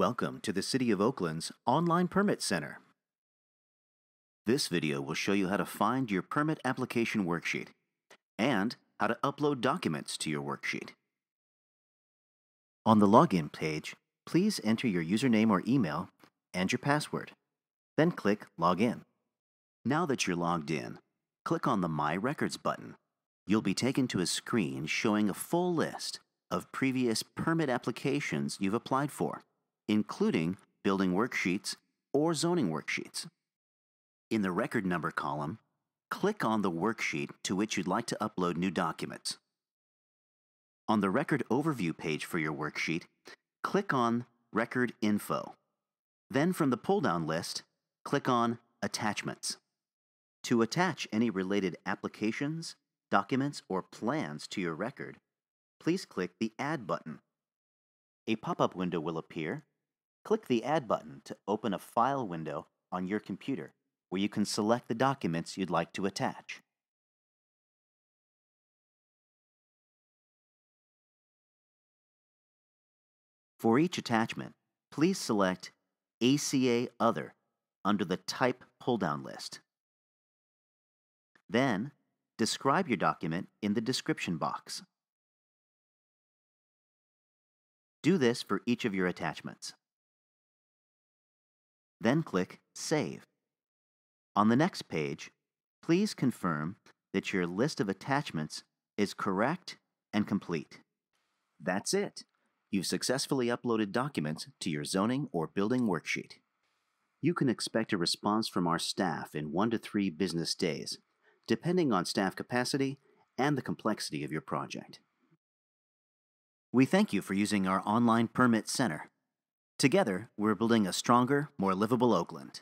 Welcome to the City of Oakland's Online Permit Center. This video will show you how to find your permit application worksheet and how to upload documents to your worksheet. On the login page, please enter your username or email and your password. Then click Login. Now that you're logged in, click on the My Records button. You'll be taken to a screen showing a full list of previous permit applications you've applied for, including building worksheets or zoning worksheets. In the record number column, click on the worksheet to which you'd like to upload new documents. On the record overview page for your worksheet, click on Record Info. Then from the pull-down list, click on Attachments. To attach any related applications, documents, or plans to your record, please click the Add button. A pop-up window will appear. Click the Add button to open a file window on your computer where you can select the documents you'd like to attach. For each attachment, please select ACA Other under the Type pull-down list. Then, describe your document in the description box. Do this for each of your attachments. Then click Save. On the next page, please confirm that your list of attachments is correct and complete. That's it. You've successfully uploaded documents to your zoning or building worksheet. You can expect a response from our staff in one to three business days, depending on staff capacity and the complexity of your project. We thank you for using our online permit center. Together, we're building a stronger, more livable Oakland.